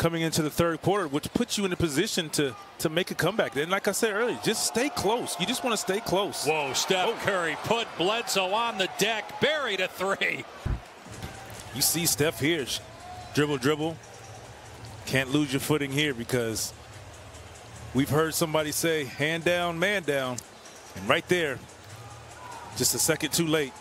coming into the third quarter, which puts you in a position to to make a comeback. And like I said earlier, just stay close. You just want to stay close. Whoa, Steph oh. Curry put Bledsoe on the deck, buried a three. You see Steph here, dribble, dribble. Can't lose your footing here because we've heard somebody say hand down, man down. And right there, just a second too late.